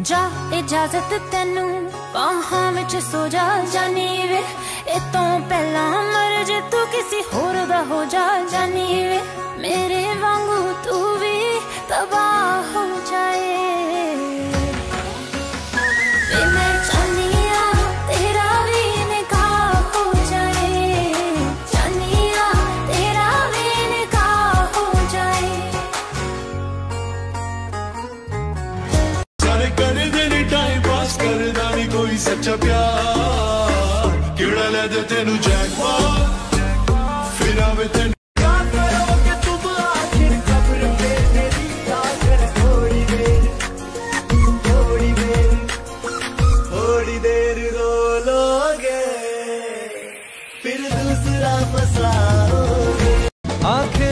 ਜਾ ਇਜਾਜ਼ਤ ਤੈਨੂੰ ਬਾਹਾਂ ਵਿੱਚ ਸੋ ਜਾ ਜਾਨੀ ਵੇ ਇਹ ਤੋਂ ਪਹਿਲਾਂ ਮਰ ਜੇ ਤੂੰ ਕਿਸੇ ਹੋਰ ਦਾ ਹੋ ਜਾ ਜਾਨੀ ਵੇ ਮੇਰੇ ਵਾਂਗੂ ਤੂੰ ਵੀ ਤਬਾਹ ਹੋ ਜਾਏ ਦੇ ਤੈਨੂੰ ਜੈਕਪਾਟ ਫਿਰਾਂ ਵੇ ਤੈਨੂੰ आँखें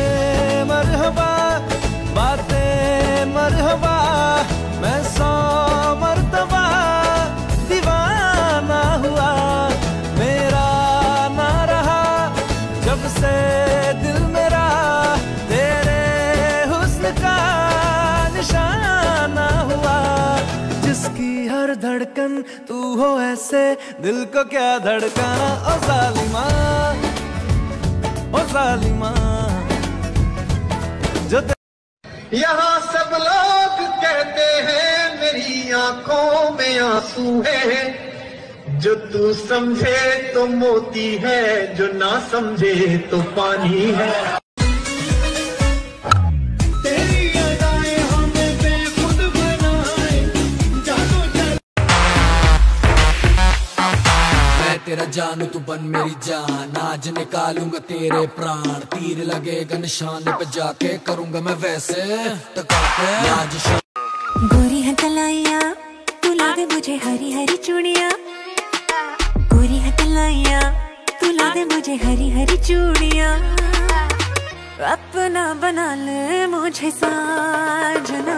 दिल मेरा, तेरे हुस्न का निशाना हुआ। जिसकी हर धड़कन तू हो ऐसे, दिल को क्या धड़काना? ओ जालिमा ओ जालिमा। जो यहाँ सब लोग कहते हैं, मेरी आँखों में आँसू है। जो तू समझे तो मोती है जो ना समझे तो पानी है। तेरी अदाएँ हमें बेखुद बनाए जानो चल। मैं तेरा जानू तू बन मेरी जान आज निकालूँगा तेरे प्राण। तीर लगेगा निशाने पे जाके करूँगा मैं वैसे आज गोरी है तलाइया तू ला दे मुझे हरी हरी चूड़िया। तू ला दे मुझे हरी हरी चूड़िया। अपना बना ले मुझे साजना।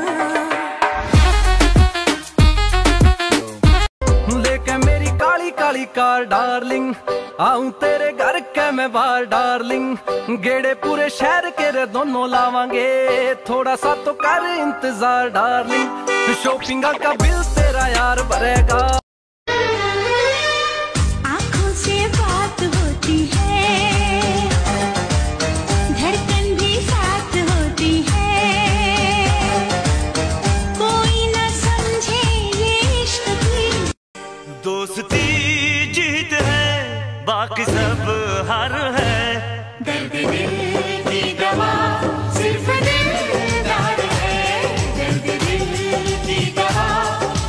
मेरी काली काली कार, डार्लिंग। आऊँ तेरे घर के मैं बार डार्लिंग। गेड़े पूरे शहर के रे दोनों लावांगे। थोड़ा सा तो कर इंतज़ार, डार्लिंग। शॉपिंग का बिल तेरा यार भरेगा। सब हार है। दर्द दिल की दवा सिर्फ़ दिलदार है। दर्द दिल की दवा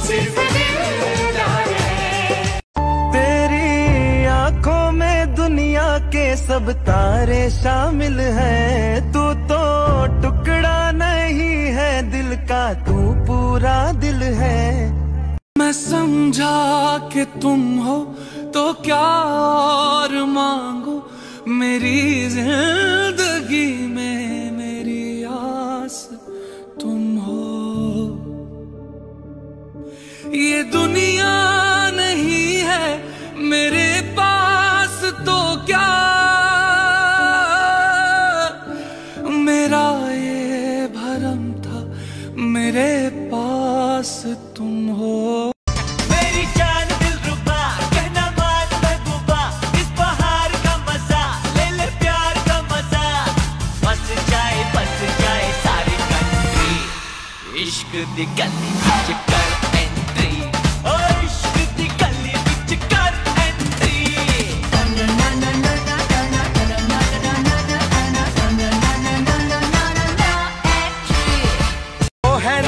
सिर्फ़ दिलदार है। तेरी आँखों में दुनिया के सब तारे शामिल हैं। तू तो टुकड़ा नहीं है दिल का तू पूरा दिल है। मैं समझा कि तुम हो तो क्या और मांगो मेरी ज़िंदगी में, मेरी आस तुम हो। ये दुनिया नहीं है मेरे पास तो क्या? मेरा ये भरम था मेरे पास तुम हो।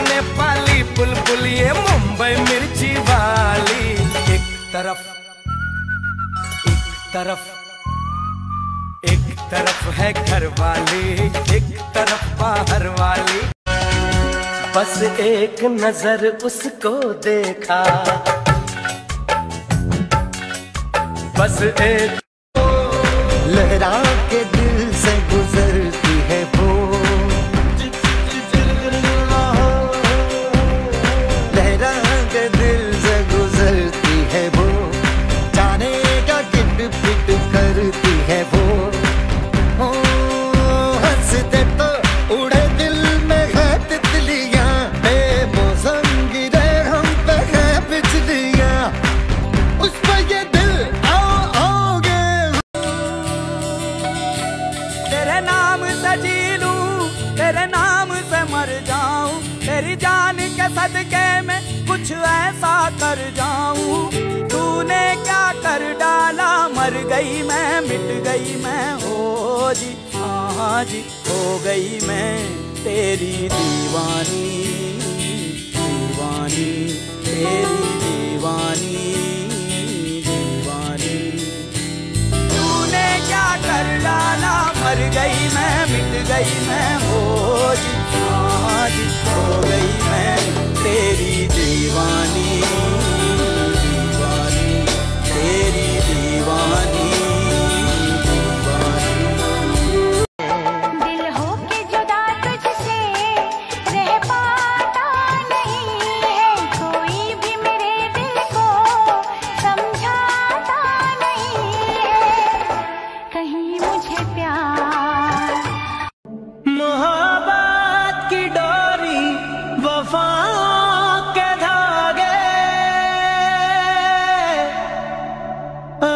नेपाली बुलबुल, ये मुंबई मिर्ची वाली। एक तरफ़ एक तरफ़ एक तरफ़ है घर वाली, एक तरफ़ बाहर वाली। बस एक नज़र उसको देखा। बस एक लहरा के दिल से गुजरती तेरे नाम से जी लू, तेरे नाम से मर जाऊँ, तेरी जान के सदके में कुछ ऐसा कर जाऊँ। तूने क्या कर डाला? मर गई मैं, मिट गई मैं हो जी हाँ जी, हो गई मैं, तेरी दीवानी दीवानी, तेरी दीवानी दीवानी। तूने क्या कर डाला? मर गई मैं मिट गई मैं हो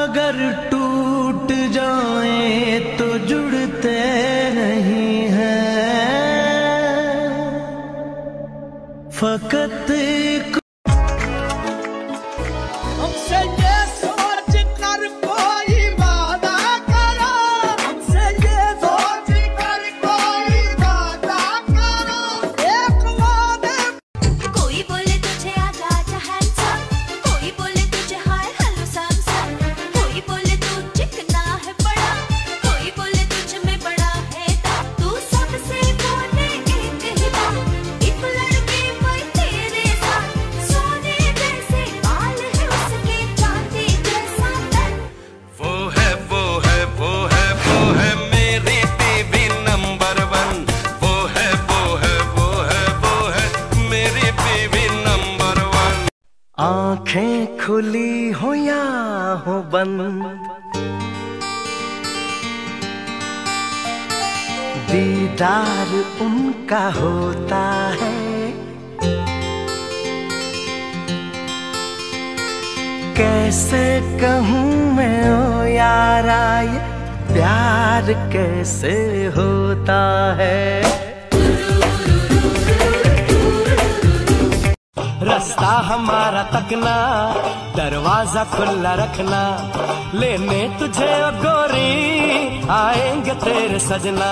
अगर टूट जाए तो जुड़ते नहीं हैं। फकत बंद। दीदार उनका होता है। कैसे कहूँ मैं, ओ यारा, ये प्यार कैसे होता है? रास्ता हमारा तकना दरवाज़ा खुला रखना लेने तुझे गोरी आएँगे तेरे सजना।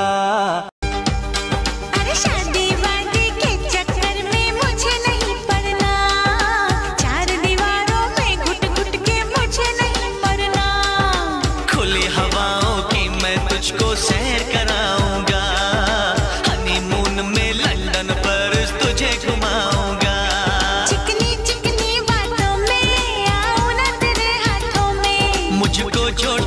छोड़